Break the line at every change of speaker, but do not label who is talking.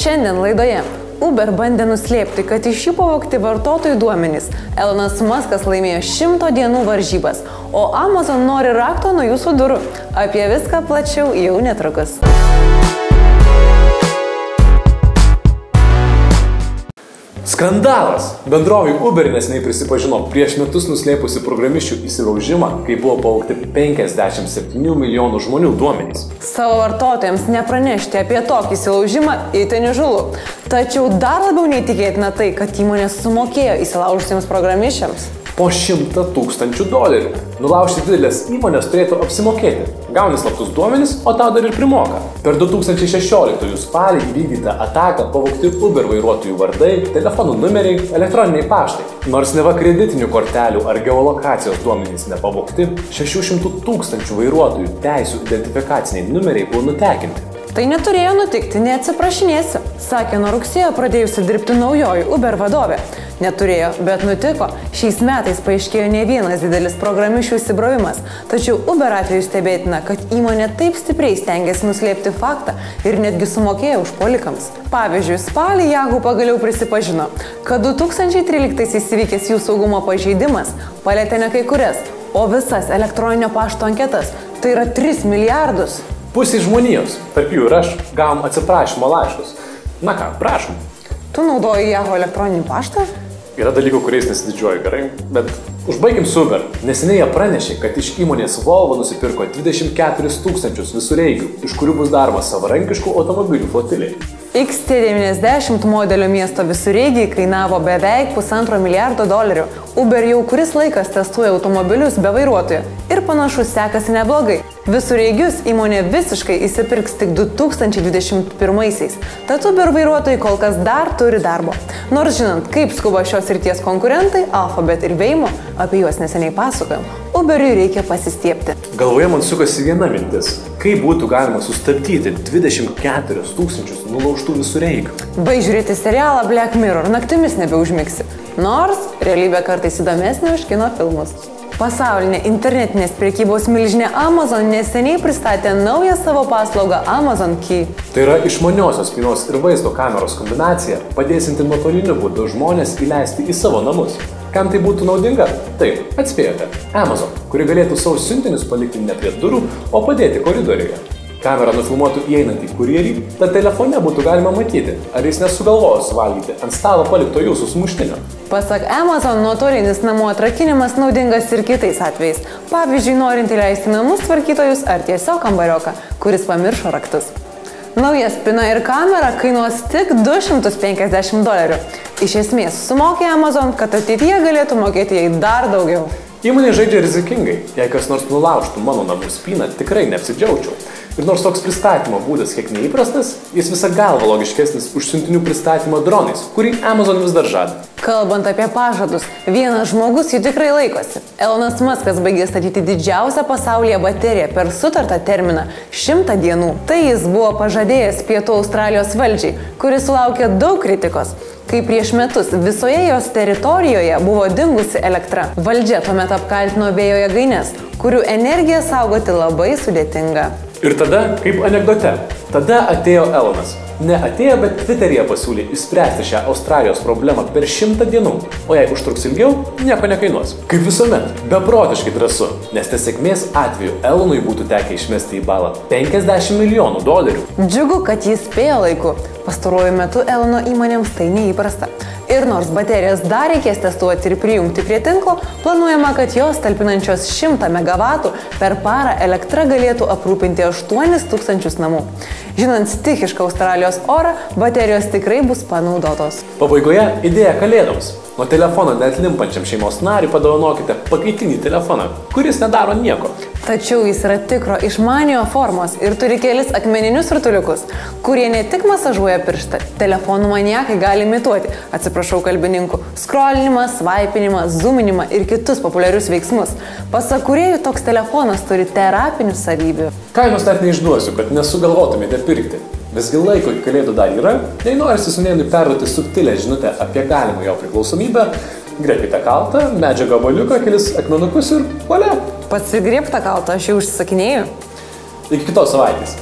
Šiandien laidoje Uber bandė nuslėpti, kad iš jų pavokti vartotojų duomenys. Elonas Muskas laimėjo šimto dienų varžybas, o Amazon nori rakto nuo jūsų durų. Apie viską plačiau jau netrukus.
Skandalas! Bendrovai Uber nesiniai prisipažino prieš metus nuslėpusi programišių įsilaužimą, kai buvo pavogti 57 milijonų žmonių duomenys.
Savo vartotojams nepranešti apie tokį įsilaužimą įtin žulu. Tačiau dar labiau neįtikėtina tai, kad įmonė sumokėjo įsilaužusiems programišiams
po 100 tūkstančių dolerių. Nulaužti didelės įmonės turėtų apsimokėti. Gauni slaptus duomenis, o tau dar ir primoka. Per 2016 spalį įvykdytą ataką pavogti Uber vairuotojų vardai, telefonų numeriai, elektroniniai paštai. Nors neva kreditinių kortelių ar geolokacijos duomenys nepavogti, 600 tūkstančių vairuotojų teisų identifikaciniai numeriai buvo nutekinti.
Tai neturėjo nutikti, neatsiprašinėsiu, sakė nuo rugsėjo pradėjusi dirbti naujoji Uber vadovė. Neturėjo, bet nutiko. Šiais metais paaiškėjo ne vienas didelis programišių įsibrovimas. Tačiau Uber atveju stebėtina, kad įmonė taip stipriai stengiasi nuslėpti faktą ir netgi sumokėjo už polikams. Pavyzdžiui, spalį Yahoo pagaliau prisipažino, kad 2013 įvykęs jų saugumo pažeidimas palėtė ne kai kurias, o visas elektroninio pašto anketas. Tai yra 3 milijardus.
Pusė žmonijos, tarp jų ir aš, gavom atsiprašymo laiškus. Na ką, prašom.
Tu naudoji Yahoo elektroninį paštą?
Yra dalykų, kuriais nesididžiuoju gerai, bet užbaigim super. Neseniai jie pranešė, kad iš įmonės Volvo nusipirko 24 tūkstančius visureigių, iš kurių bus daromas savarankiškų automobilių flotiliai.
XT90 modelio miesto visureigiai kainavo beveik pusantro milijardo dolerių. Uber jau kuris laikas testuoja automobilius be vairuotojo ir panašu sekasi neblogai. Visureigius įmonė visiškai įsipirks tik 2021-aisiais, tad Uber vairuotojai kol kas dar turi darbo. Nors žinant, kaip skuba šios ryties konkurentai, Alphabet ir Veimo, apie juos neseniai pasakojom, Uberiui reikia pasistiepti.
Galvoje man sukasi viena mintis. Kaip būtų galima sustabdyti 24 tūkstančius nulaužtų visureigių?
Bai žiūrėti serialą Black Mirror, naktimis nebeužmigsi. Nors realybė kartais įdomesnė už kino filmus. Pasaulinė internetinės priekybos milžinė Amazon neseniai pristatė naują savo paslaugą Amazon Key.
Tai yra išmaniosios spynos ir vaizdo kameros kombinacija, padėsinti nuotoliniu būdu žmonės įleisti į savo namus. Kam tai būtų naudinga? Taip, atspėjote. Amazon, kuri galėtų savo siuntinius palikti ne prie durų, o padėti koridoriuje. Kamera nufilmuotų įeinantį kurjerį, tad telefone būtų galima matyti, ar jis nesugalvojo suvalgyti ant stalo palikto jūsų sumuštinio.
Pasak Amazon, nuotolinis namų atrakinimas naudingas ir kitais atvejais. Pavyzdžiui, norint įleisti namus tvarkytojus ar tiesiog kambarioką, kuris pamiršo raktus. Nauja spina ir kamera kainuos tik 250 dolerių. Iš esmės, sumokė Amazon, kad ateityje galėtų mokėti jai dar daugiau.
Įmonė žaidžia rizikingai. Jei kas nors nulaužtų mano namų spyną, tikrai neapsidžiaugčiau. Ir nors toks pristatymo būdas kiek neįprastas, jis visą galvą logiškesnis už siuntinių pristatymą dronais, kurį Amazon vis dar žada.
Kalbant apie pažadus, vienas žmogus jų tikrai laikosi. Elonas Muskas baigė statyti didžiausią pasaulyje bateriją per sutartą terminą - 100 dienų. Tai jis buvo pažadėjęs Pietų Australijos valdžiai, kuris sulaukė daug kritikos kai prieš metus visoje jos teritorijoje buvo dingusi elektra. Valdžia tuomet apkaltino vėjo jėgainės, kurių energiją saugoti labai sudėtinga.
Ir tada, kaip anegdote, tada atėjo Elonas. Ne atėjo, bet Twitter'yje pasiūlė išspręsti šią Australijos problemą per šimtą dienų, o jei užtruks ilgiau, nieko nekainuos. Kaip visuomet, beprotiškai drąsu, nes nesėkmės atveju Elonui būtų tekę išmesti į balą 50 milijonų dolerių.
Džiugu, kad jis spėjo laiku. Pastaruoju metu Elono įmonėms tai neįprasta. Ir nors baterijas dar reikės testuoti ir prijungti prie tinklo, planuojama, kad jos talpinančios 100 MW per parą elektrą galėtų aprūpinti 8000 namų. Žinant stichišką Australijos orą, baterijos tikrai bus panaudotos.
Pabaigoje idėja kalėdoms. Nuo telefono net limpančiam šeimos nariui padovanokite pakaitinį telefoną, kuris nedaro nieko.
Tačiau jis yra tikro išmanio formos ir turi kelis akmeninius rutuliukus, kurie ne tik masažuoja pirštą, telefonų maniakai gali imituoti, atsiprašau kalbininkų, skrolinimą, svaipinimą, zoominimą ir kitus populiarius veiksmus. Pasak kuriejų toks telefonas turi terapinių savybių.
Kainos net neišduosiu, kad nesugalvotumėte pirkti. Visgi laiko iki kalėdų dar yra, jei norisi sunėnui perduoti subtilę žinutę apie galimą jo priklausomybę, Grėkite kaltą, medžio gabaliuką, kelis akmenukus ir valia.
Pasigriep tą kaltą, aš jau užsisakinėjau.
Iki kitos savaitės.